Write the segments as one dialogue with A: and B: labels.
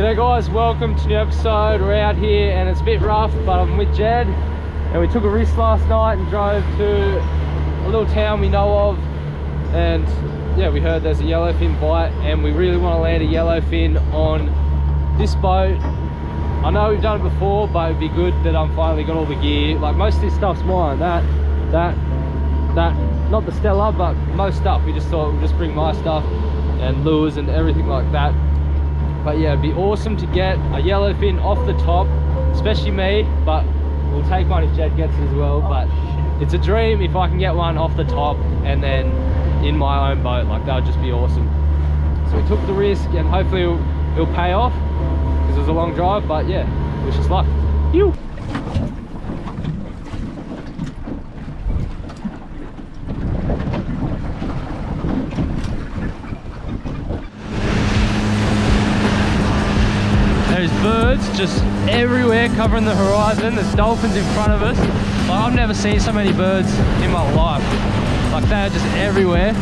A: G'day guys, welcome to the episode. We're out here and it's a bit rough, but I'm with Jed. And we took a risk last night and drove to a little town we know of. And yeah, we heard there's a yellowfin bite and we really want to land a yellowfin on this boat. I know we've done it before, but it'd be good that I'm finally got all the gear. Like most of this stuff's mine. That, that, that, not the Stella, but most stuff. We just thought we'd just bring my stuff and lures and everything like that but yeah it'd be awesome to get a yellowfin off the top especially me but we'll take one if Jed gets it as well. But it's a dream if I can get one off the top and then in my own boat like that would just be awesome. So we took the risk and hopefully it'll, it'll pay off because it was a long drive but yeah wish us luck. You There's birds just everywhere covering the horizon. There's dolphins in front of us. Like, I've never seen so many birds in my life. Like they're just everywhere.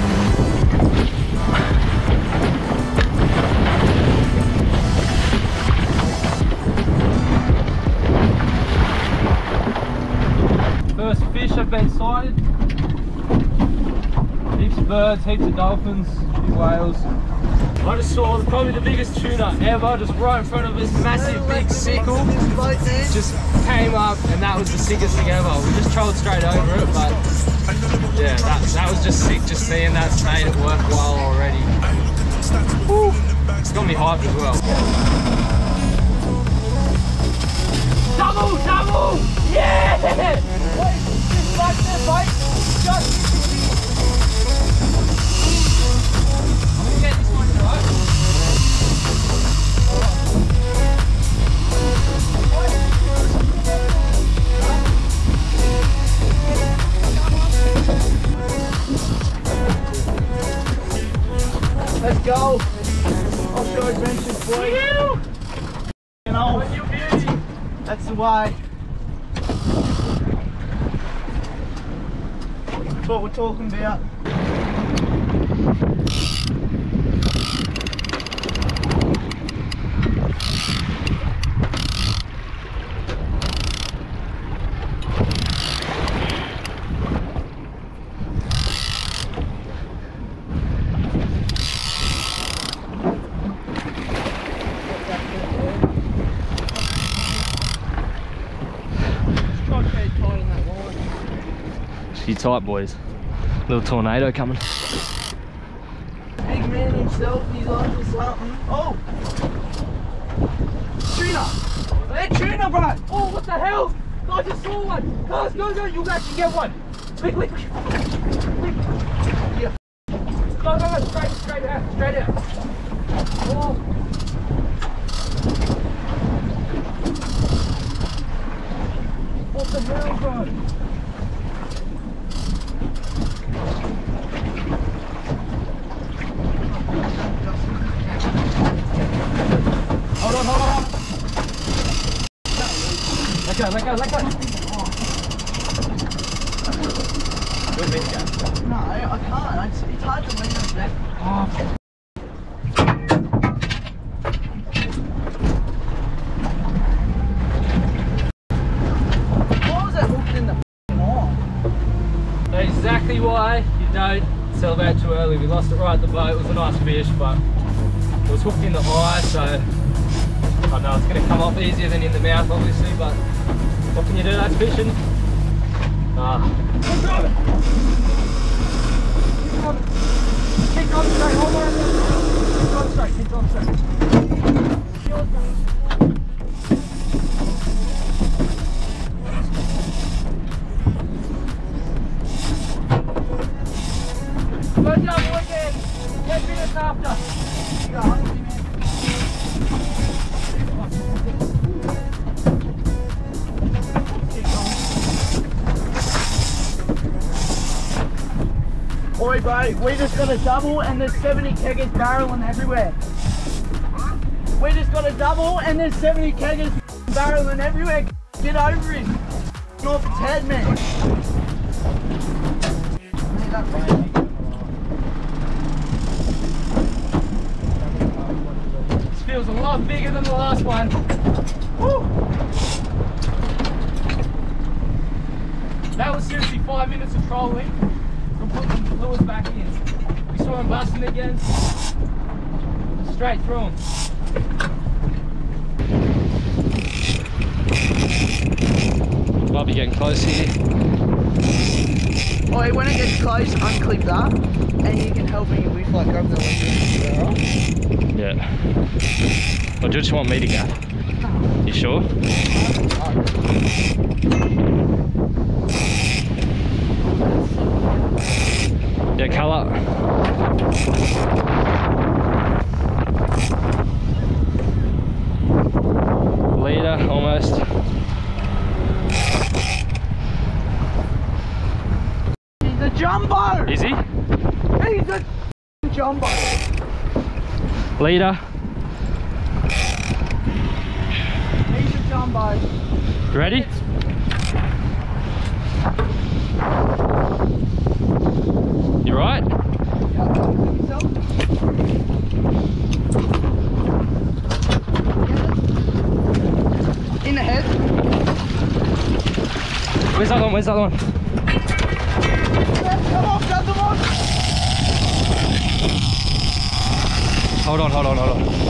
A: First fish have been sighted. Heaps of birds, heaps of dolphins, few whales. I just saw probably the biggest tuna ever, just right in front of this massive big sickle. Just came up and that was the sickest thing ever. We just trolled straight over it, but yeah, that, that was just sick. Just seeing that's made it worthwhile already. Woo. It's got me hyped as well. Double, double! Yeah! Wait, just like this, mate. She tight, boys. Little tornado coming.
B: Big man himself, he's on something. Oh! Hey, bro!
A: Oh, what the hell? I just saw one. Guys, go, go. You actually get one. Quick, quick. quick.
B: Yeah.
A: Go, go, go. Straight, straight out, straight out. Oh. What the hell, bro? Hold on, hold on. Let go, let go, let go. Where's this guy?
B: No, I, I can't. It's, it's hard to leave it there.
A: Oh,
B: Why was that hooked in the f***ing eye?
A: That's exactly why you don't celebrate too early. We lost it right at the boat. It was a nice fish, but it was hooked in the eye, so I know it's going to come off easier than in the mouth, obviously, but what can you do? That's fishing. Ah. Keep straight. Hold on. Keep straight. Keep straight.
B: Oi, bro, we just got a double and there's 70 keggers barreling everywhere. We just got a double and there's 70 keggers barreling everywhere. Get over it. Its head, man. See that right?
A: Just feel was a lot bigger than the last one. Woo! That was seriously five minutes of trolling. We'll put the lures back in. We saw him busting again. Straight through him. Might be getting close here.
B: Oh, when it gets close, unclip that, and you can help me with like the.
A: Yeah. Or do you just want me to go? You sure? Yeah, colour. Leader, almost.
B: He's a jumbo!
A: Is he?
B: He's a jumbo!
A: Leader.
B: He's a jumbo.
A: Ready? You right?
B: In the head.
A: Where's other one? Where's other one?
B: Come on, them on!
A: 好了
B: 好了好了。了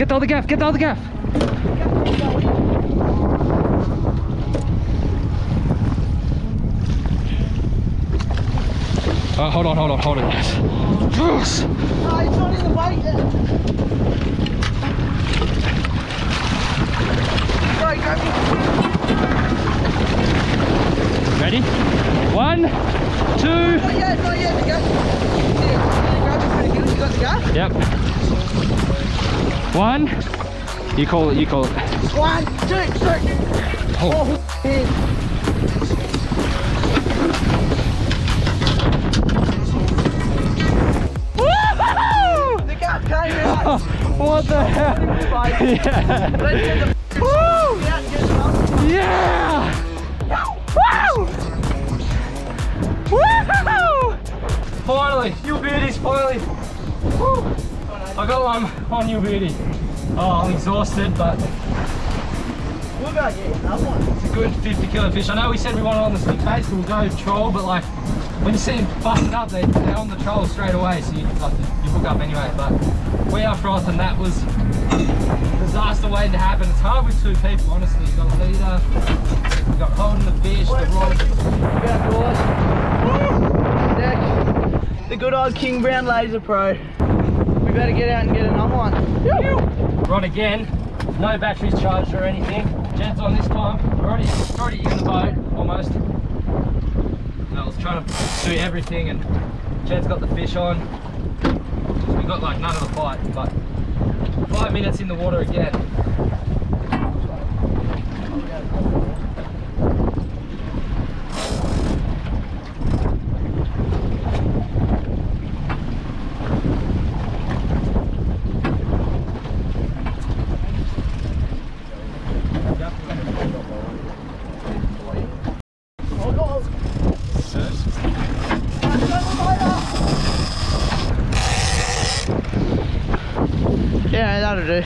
A: Get the other gaff, get the other gaff. Uh, hold on, hold on, hold on. Yes. Yes.
B: No, it's not in the bait yet.
A: Ready? One, two.
B: Not yet, not yet, the gas. Yeah, grab it pretty good. You got the gas?
A: Yep. One. You call it, you call it.
B: One, two, three.
A: Oh.
B: Oh, The gas came out.
A: What the hell? Yeah.
B: Let's get the
A: Woo!
B: out and get it up.
A: Yeah! Woo! Woo! Finally, you beauties, finally. Woo! I got one on you beauty. Oh, I'm exhausted, but
B: We'll go get another one.
A: it's a good 50 kilo fish. I know we said we wanted on the stick bait, so we'll go troll, but like when you see them busting up, they, they're on the troll straight away, so you like you hook up anyway. But we are froth, and that was disaster waiting to happen. It's hard with two people, honestly. You've got a leader, you've got holding the fish, the rod.
B: Yeah, boys. The good old King Brown Laser Pro. We better get out and get another one.
A: We're again. No batteries charged or anything. Jed's on this time. Already, already in the boat, almost. I was trying to do everything and Jed's got the fish on. We got like none of the fight, but five minutes in the water again.
B: Oh, no. That'll do.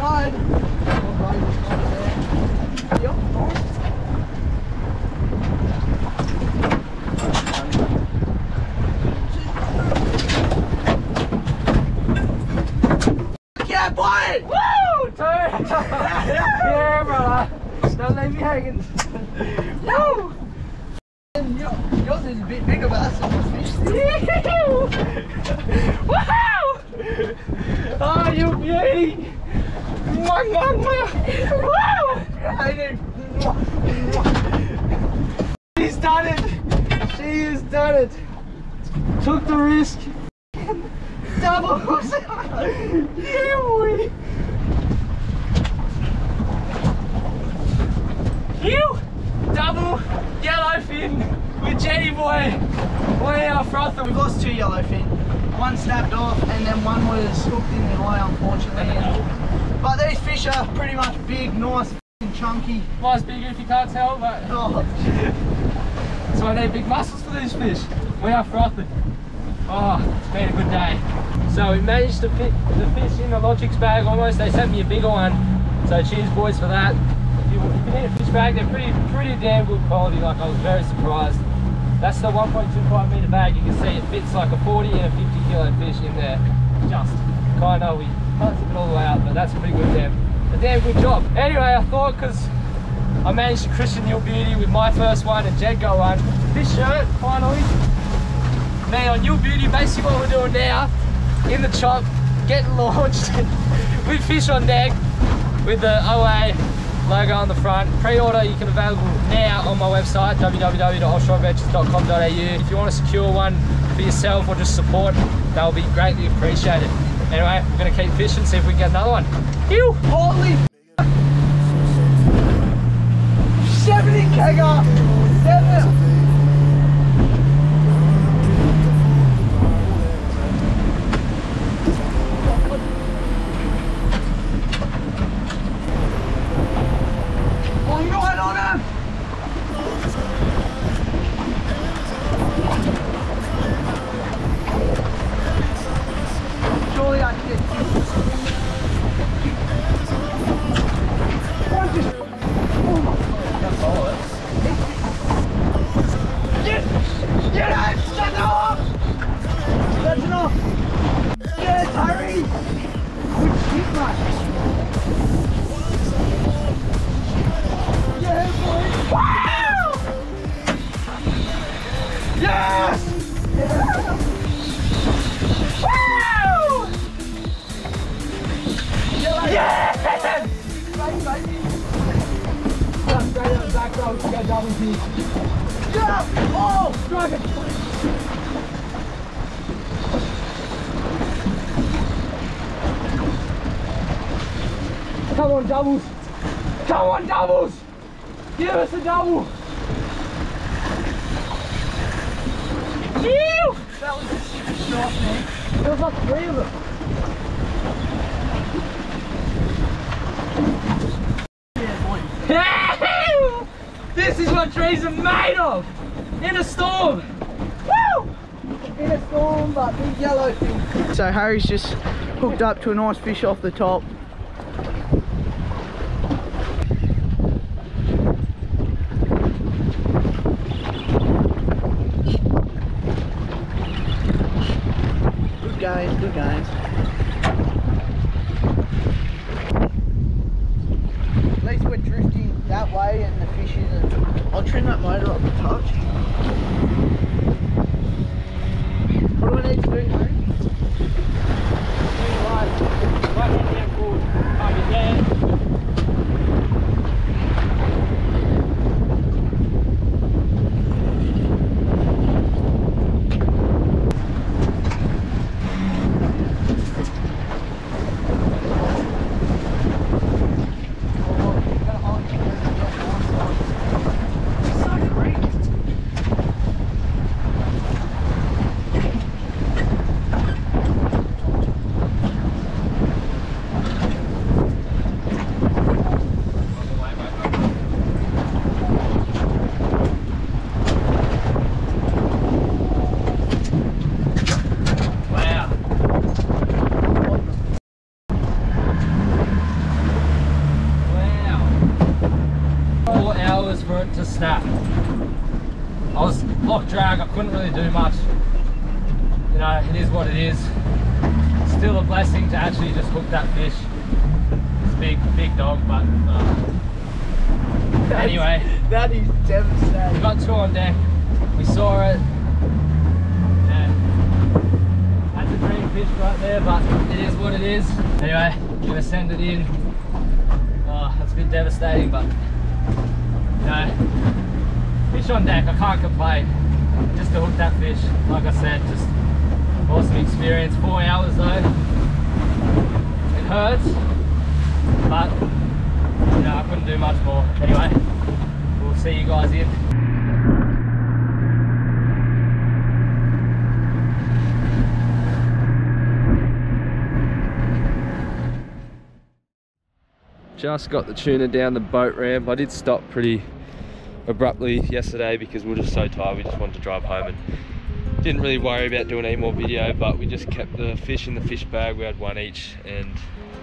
B: Slide. Yeah, boy!
A: Woo! Turn! yeah, brother. Don't leave me hanging. Woo!
B: Yours is a bit bigger, but that's.
A: Woohoo! Oh, you beauty! Mwah, mwah, mwah. Woo! She's done it! She has done it! Took the risk. Doubles! yeah, boy! You! Double yellowfin with Jenny boy! Wow, frother!
B: We've lost two yellowfin. One snapped off and then one was hooked in the eye, unfortunately. And, but these fish are pretty much big, nice, f***ing chunky.
A: Mine's bigger if you can't tell, but
B: Oh,
A: so I need big muscles for these fish. We are frothing. Oh, it's been a good day. So we managed to fit the fish in the Logix bag almost. They sent me a bigger one. So cheers boys for that. If you, if you need a fish bag, they're pretty pretty damn good quality. Like I was very surprised. That's the 1.25 meter bag. You can see it fits like a 40 and a 50 kilo fish in there. Just kind of, we can't tip it all the way out, but that's a pretty good damn, a damn good job. Anyway, I thought because I managed to christen Yew Beauty with my first one and Jed got one. This shirt, finally. Me on Yew Beauty, basically what we're doing now, in the chop, getting launched with fish on deck, with the OA logo on the front. Pre-order you can available now on my website www.offshoreadventures.com.au. If you want to secure one for yourself or just support, that will be greatly appreciated. Anyway, we're gonna keep fishing, see if we can get another one. Ew!
B: holy 70 kegger!
A: Road, you got double T.
B: Yeah! Oh!
A: It! Come on, doubles! Come on, doubles! Give us a double! Ew!
B: That was a super shot, man.
A: There was like three of them.
B: Yeah, boy.
A: This is what trees are made of! In a storm! Woo!
B: In a storm, but big yellow thing. So Harry's just hooked up to a nice fish off the top. Good guys, good games. At least we're drifting that way and the fish isn't. I'll trim that motor up a touch. What do I need to do, Harry?
A: Right, right hand down forward. I was lock drag, I couldn't really do much. You know, it is what it is. Still a blessing to actually just hook that fish. It's a big, big dog, but uh,
B: That's-
A: Anyway.
B: That is
A: we
B: devastating.
A: got two on deck. We saw it. And that's a dream fish right there, but it is what it is. Anyway, gonna send it in. Oh, that's a bit devastating, but you know, fish on deck, I can't complain. Just to hook that fish, like I said, just awesome experience. Four hours though. It hurts, but you know, I couldn't do much more. Anyway, we'll see you guys in. Just got the tuna down the boat ramp. I did stop pretty abruptly yesterday because we were just so tired. We just wanted to drive home and didn't really worry about doing any more video, but we just kept the fish in the fish bag. We had one each and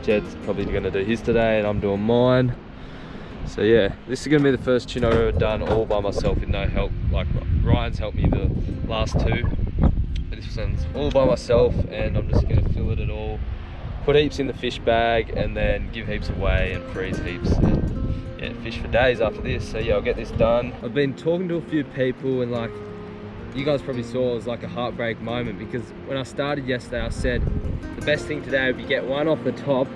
A: Jed's probably gonna do his today and I'm doing mine. So yeah, this is gonna be the first tuna I've ever done all by myself with no help. Like Ryan's helped me the last two. But this one's all by myself and I'm just gonna fill it at all. Put heaps in the fish bag and then give heaps away and freeze heaps. And yeah, fish for days after this. So yeah, I'll get this done. I've been talking to a few people and like you guys probably saw it was like a heartbreak moment because when I started yesterday I said the best thing today would be get one off the top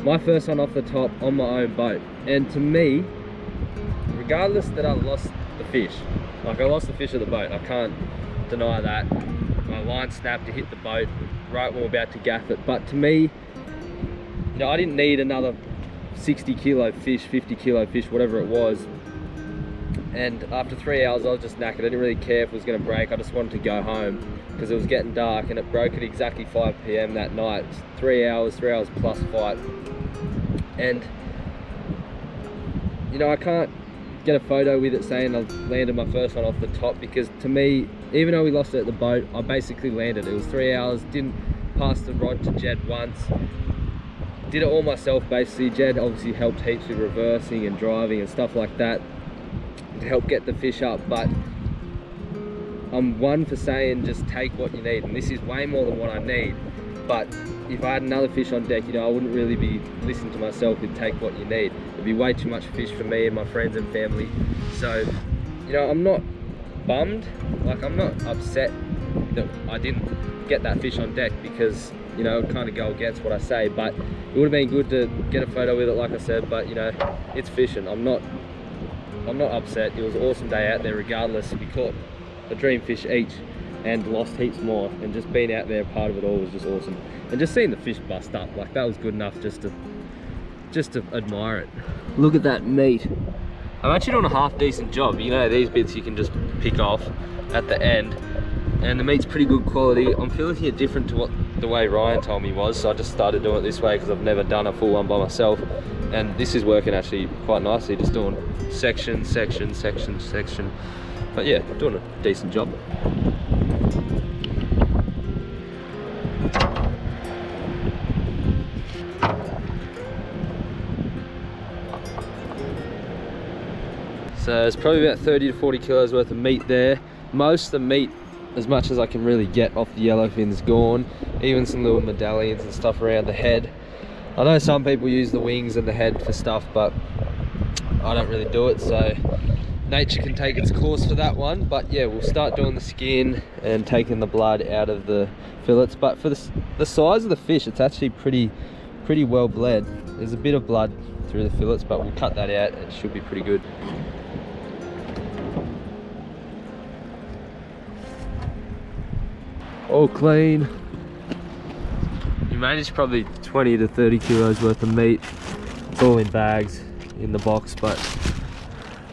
A: my first one off the top on my own boat and to me regardless that I lost the fish like I lost the fish of the boat I can't deny that my line snapped to hit the boat right when we're about to gaff it. But to me you know I didn't need another 60 kilo fish 50 kilo fish whatever it was. And after three hours I was just knackered. I didn't really care if it was going to break. I just wanted to go home because it was getting dark and it broke at exactly 5 p.m. that night. Three hours three hours plus fight. And you know I can't get a photo with it saying I landed my first one off the top because to me even though we lost it at the boat I basically landed. It was three hours didn't pass the rod to Jed once. Did it all myself basically. Jed obviously helped heaps with reversing and driving and stuff like that to help get the fish up but I'm one for saying just take what you need and this is way more than what I need but if I had another fish on deck you know I wouldn't really be listening to myself with take what you need. It'd be way too much fish for me and my friends and family. So you know I'm not bummed like I'm not upset that I didn't get that fish on deck because you know it kind of go against what I say but it would have been good to get a photo with it like I said but you know it's fishing I'm not I'm not upset. It was an awesome day out there regardless. We caught a dream fish each and lost heaps more and just being out there part of it all was just awesome. And just seeing the fish bust up, like that was good enough just to just to admire it. Look at that meat. I'm actually doing a half decent job. You know these bits you can just pick off at the end and the meat's pretty good quality. I'm feeling it different to what the way Ryan told me was so I just started doing it this way because I've never done a full one by myself and this is working actually quite nicely just doing section section section section but yeah doing a decent job so there's probably about 30 to 40 kilos worth of meat there. Most of the meat as much as I can really get off the yellowfin's gone even some little medallions and stuff around the head. I know some people use the wings and the head for stuff but I don't really do it so nature can take its course for that one. But yeah we'll start doing the skin and taking the blood out of the fillets. But for the, the size of the fish it's actually pretty pretty well bled. There's a bit of blood through the fillets but we'll cut that out. It should be pretty good all clean. You manage probably 20 to 30 kilos worth of meat. It's all in bags in the box but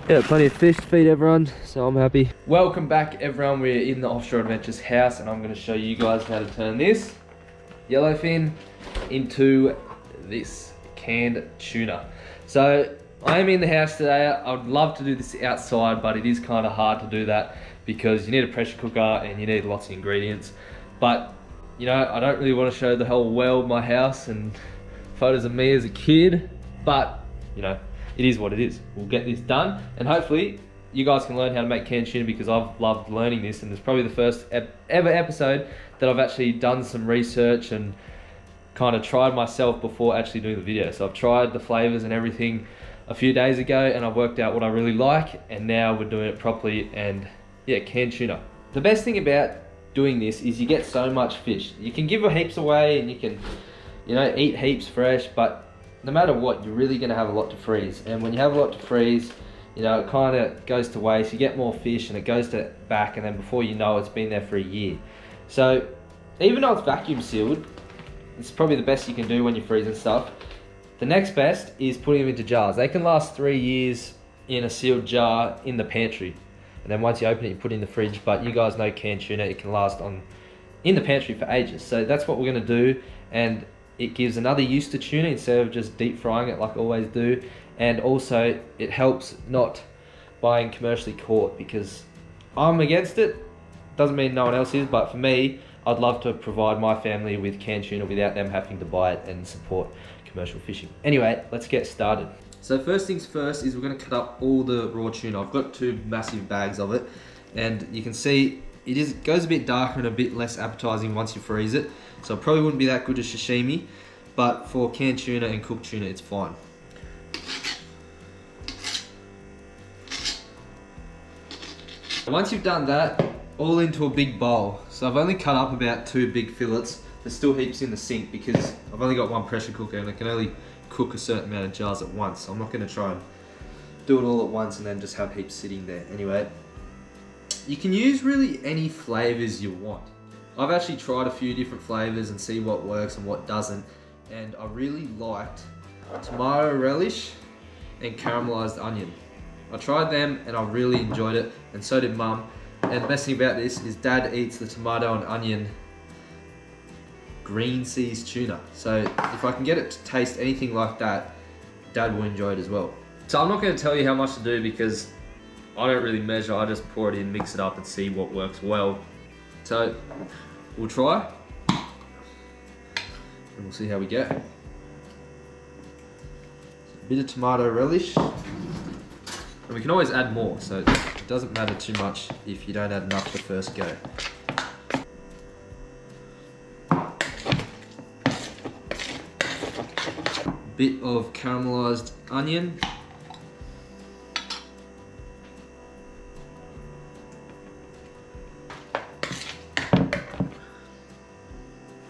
A: yeah plenty of fish to feed everyone so i'm happy. Welcome back everyone. We're in the offshore adventures house and i'm going to show you guys how to turn this yellowfin into this canned tuna. So i am in the house today. I would love to do this outside but it is kind of hard to do that because you need a pressure cooker and you need lots of ingredients but you know i don't really want to show the whole world my house and photos of me as a kid but you know it is what it is we'll get this done and hopefully you guys can learn how to make canned tuna because I've loved learning this, and it's probably the first ever episode that I've actually done some research and kind of tried myself before actually doing the video. So I've tried the flavors and everything a few days ago, and I've worked out what I really like, and now we're doing it properly. And yeah, canned tuna. The best thing about doing this is you get so much fish. You can give a heaps away, and you can, you know, eat heaps fresh, but no matter what, you're really gonna have a lot to freeze. And when you have a lot to freeze, you know, it kind of goes to waste. You get more fish and it goes to back, and then before you know, it's been there for a year. So even though it's vacuum sealed, it's probably the best you can do when you're freezing stuff. The next best is putting them into jars. They can last three years in a sealed jar in the pantry. And then once you open it, you put it in the fridge. But you guys know canned tuna, it can last on in the pantry for ages. So that's what we're gonna do. And it gives another use to tuna instead of just deep frying it like I always do. And also it helps not buying commercially caught because I'm against it. Doesn't mean no one else is, but for me, I'd love to provide my family with canned tuna without them having to buy it and support commercial fishing. Anyway, let's get started. So first things first is we're gonna cut up all the raw tuna. I've got two massive bags of it and you can see it is goes a bit darker and a bit less appetizing once you freeze it. So it probably wouldn't be that good as sashimi, but for canned tuna and cooked tuna, it's fine. Once you've done that, all into a big bowl. So I've only cut up about two big fillets. There's still heaps in the sink because I've only got one pressure cooker and I can only cook a certain amount of jars at once. I'm not gonna try and do it all at once and then just have heaps sitting there. Anyway, you can use really any flavors you want. I've actually tried a few different flavors and see what works and what doesn't. And I really liked tomato relish and caramelized onion. I tried them and I really enjoyed it and so did mum. And the best thing about this is dad eats the tomato and onion Greenseas tuna. So if I can get it to taste anything like that, dad will enjoy it as well. So I'm not gonna tell you how much to do because I don't really measure, I just pour it in, mix it up and see what works well. So we'll try and we'll see how we go. A bit of tomato relish. And we can always add more, so it doesn't matter too much if you don't add enough the first go. Bit of caramelized onion.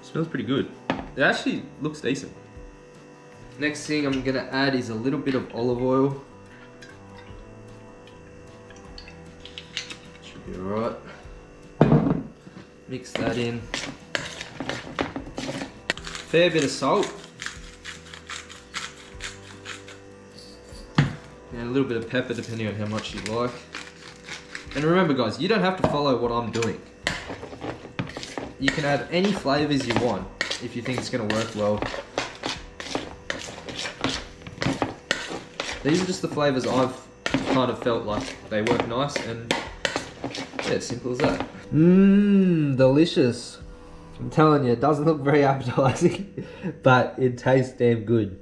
A: Smells pretty good. It actually looks decent. Next thing I'm gonna add is a little bit of olive oil. Should be alright. Mix that in. Fair bit of salt. Little bit of pepper depending on how much you like. And remember guys, you don't have to follow what I'm doing. You can add any flavors you want if you think it's gonna work well. These are just the flavors I've kind of felt like they work nice and yeah, simple as that. Mmm, delicious. I'm telling you, it doesn't look very appetizing, but it tastes damn good.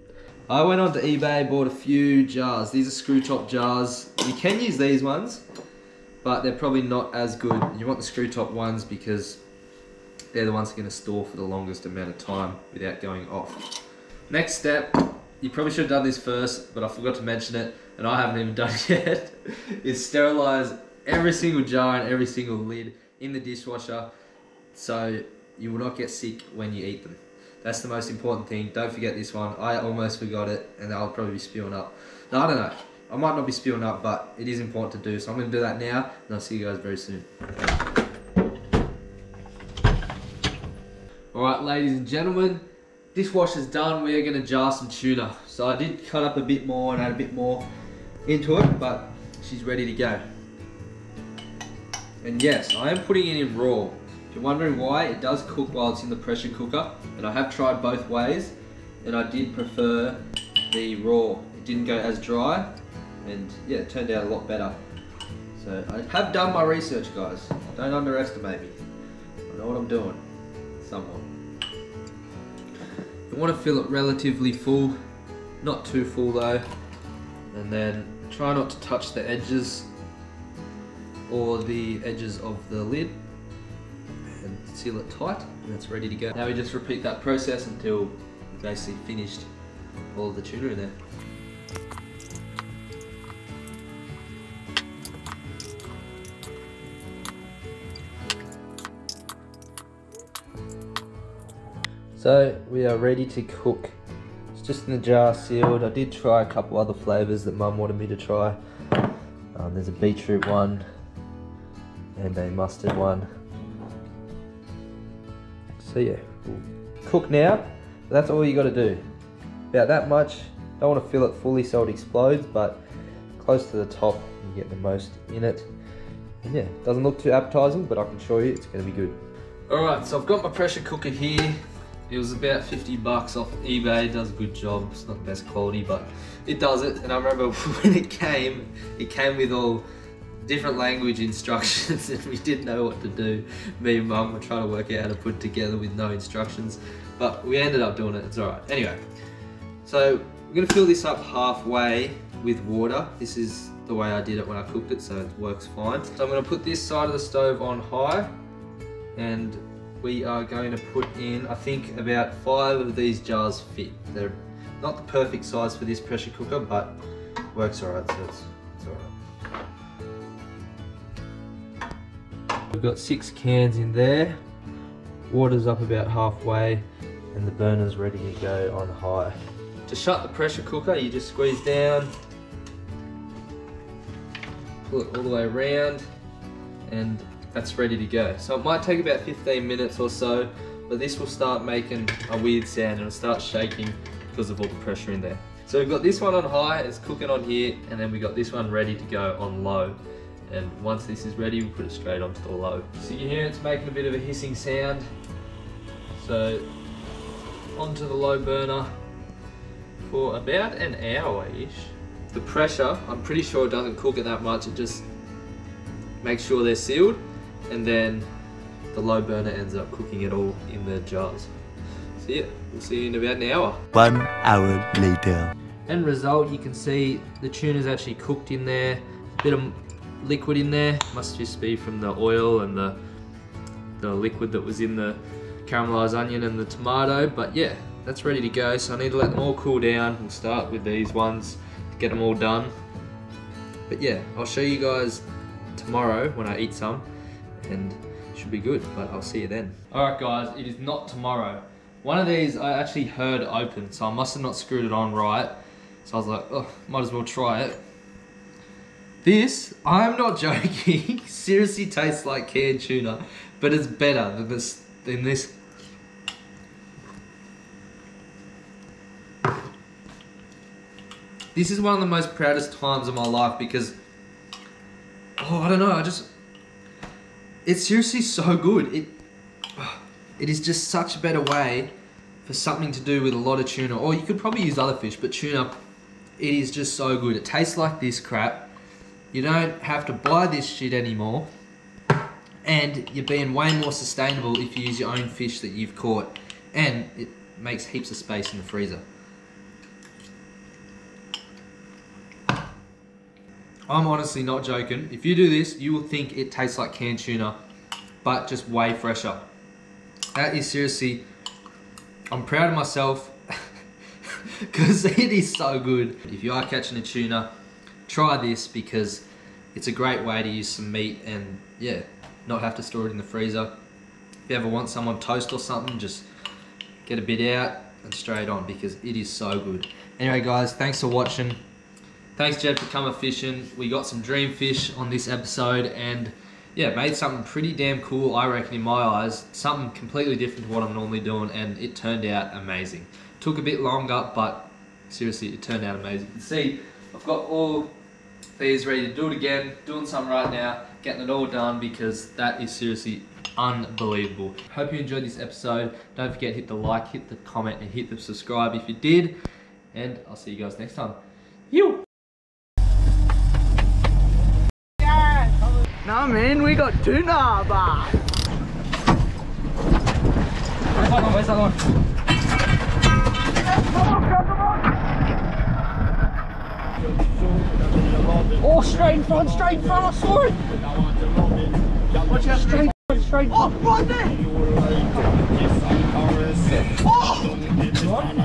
A: I went onto eBay, bought a few jars. These are screw top jars. You can use these ones, but they're probably not as good. You want the screw top ones because they're the ones that are gonna store for the longest amount of time without going off. Next step, you probably should have done this first, but I forgot to mention it, and I haven't even done it yet, is sterilize every single jar and every single lid in the dishwasher so you will not get sick when you eat them. That's the most important thing. Don't forget this one. I almost forgot it and I'll probably be spewing up. No, I don't know. I might not be spewing up, but it is important to do. So I'm going to do that now and I'll see you guys very soon. Alright, ladies and gentlemen, dishwasher's done. We are going to jar some tuna. So I did cut up a bit more and add a bit more into it, but she's ready to go. And yes, I am putting it in raw. If you're wondering why, it does cook while it's in the pressure cooker. And I have tried both ways, and I did prefer the raw. It didn't go as dry, and yeah, it turned out a lot better. So I have done my research, guys. Don't underestimate me. I know what I'm doing, somewhat. You want to fill it relatively full, not too full though. And then try not to touch the edges or the edges of the lid seal it tight and it's ready to go. Now we just repeat that process until we basically finished all of the tuna in there. So we are ready to cook. It's just in the jar sealed. I did try a couple other flavours that mum wanted me to try. Um, there's a beetroot one and a mustard one. So yeah, we'll cook now. That's all you got to do. About that much. Don't want to fill it fully so it explodes, but close to the top, you get the most in it. And yeah, doesn't look too appetizing, but I can show you it's to be good. Alright, so I've got my pressure cooker here. It was about 50 bucks off eBay, it does a good job. It's not the best quality, but it does it. And I remember when it came, it came with all different language instructions and we didn't know what to do. Me and mum were trying to work out how to put together with no instructions, but we ended up doing it, it's all right. Anyway, so we're gonna fill this up halfway with water. This is the way I did it when I cooked it, so it works fine. So I'm gonna put this side of the stove on high and we are going to put in, I think about five of these jars fit. They're not the perfect size for this pressure cooker, but works all right, so it's, it's all right. We've got six cans in there. Water's up about halfway and the burner's ready to go on high. To shut the pressure cooker, you just squeeze down, pull it all the way around, and that's ready to go. So it might take about 15 minutes or so, but this will start making a weird sound and it'll start shaking because of all the pressure in there. So we've got this one on high, it's cooking on here, and then we got this one ready to go on low. And once this is ready, we'll put it straight onto the low. So you hear it's making a bit of a hissing sound. So onto the low burner for about an hour-ish. The pressure, I'm pretty sure it doesn't cook it that much, it just makes sure they're sealed and then the low burner ends up cooking it all in the jars. So yeah, we'll see you in about an hour.
C: One hour later.
A: End result, you can see the tuna's actually cooked in there. A bit of liquid in there, must just be from the oil and the, the liquid that was in the caramelized onion and the tomato. But yeah, that's ready to go. So I need to let them all cool down. We'll start with these ones to get them all done. But yeah, I'll show you guys tomorrow when I eat some and should be good, but I'll see you then. All right guys, it is not tomorrow. One of these I actually heard open, so I must have not screwed it on right. So I was like, oh, might as well try it. This, I'm not joking, seriously tastes like canned tuna, but it's better than this, than this. This is one of the most proudest times of my life because, oh, I don't know, I just, it's seriously so good. It, it is just such a better way for something to do with a lot of tuna, or you could probably use other fish, but tuna, it is just so good. It tastes like this crap. You don't have to buy this shit anymore. And you're being way more sustainable if you use your own fish that you've caught. And it makes heaps of space in the freezer. I'm honestly not joking. If you do this, you will think it tastes like canned tuna, but just way fresher. That is seriously, I'm proud of myself because it is so good. If you are catching a tuna, try this because it's a great way to use some meat and yeah, not have to store it in the freezer. If you ever want some on toast or something, just get a bit out and straight on because it is so good. Anyway guys, thanks for watching. Thanks Jed for coming fishing. We got some dream fish on this episode and yeah, made something pretty damn cool, I reckon, in my eyes. Something completely different to what I'm normally doing, and it turned out amazing. Took a bit longer, but seriously, it turned out amazing. You can see, I've got all these ready to do it again, doing some right now, getting it all done because that is seriously unbelievable. Hope you enjoyed this episode. Don't forget, hit the like, hit the comment, and hit the subscribe if you did. And I'll see you guys next time. You.
B: Nah, man, we got tuna, bar.
A: Where's that one?
B: Come on, come
A: Oh, straight in front, straight in front, I saw it! Watch out, straight in front, straight in front. Oh, right there! Oh!